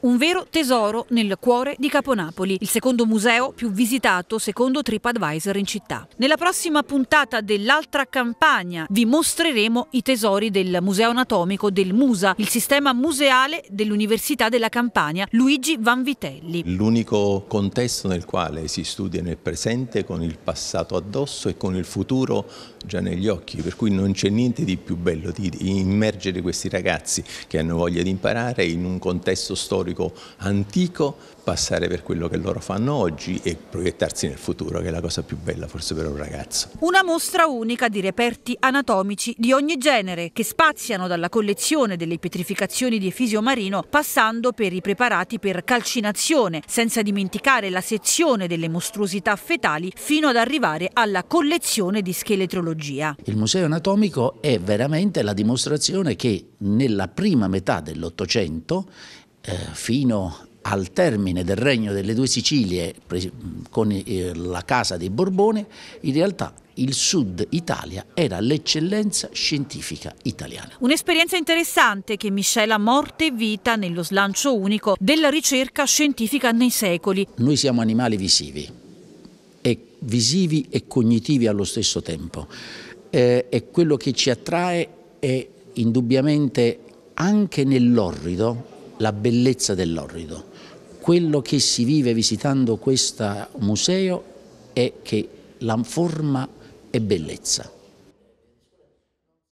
Un vero tesoro nel cuore di Caponapoli, il secondo museo più visitato secondo TripAdvisor in città. Nella prossima puntata dell'altra campagna vi mostreremo i tesori del Museo Anatomico del MUSA, il sistema museale dell'Università della Campania, Luigi Vanvitelli. L'unico contesto nel quale si studia nel presente con il passato addosso e con il futuro già negli occhi, per cui non c'è niente di più bello di immergere questi ragazzi che hanno voglia di imparare in un contesto storico antico passare per quello che loro fanno oggi e proiettarsi nel futuro, che è la cosa più bella forse per un ragazzo. Una mostra unica di reperti anatomici di ogni genere, che spaziano dalla collezione delle petrificazioni di Efisio Marino, passando per i preparati per calcinazione, senza dimenticare la sezione delle mostruosità fetali, fino ad arrivare alla collezione di scheletrologia. Il Museo Anatomico è veramente la dimostrazione che nella prima metà dell'Ottocento, fino al termine del regno delle due Sicilie con eh, la casa dei Borbone, in realtà il sud Italia era l'eccellenza scientifica italiana. Un'esperienza interessante che miscela morte e vita nello slancio unico della ricerca scientifica nei secoli. Noi siamo animali visivi, e visivi e cognitivi allo stesso tempo. Eh, e quello che ci attrae è indubbiamente anche nell'orrido la bellezza dell'orrido. Quello che si vive visitando questo museo è che la forma è bellezza.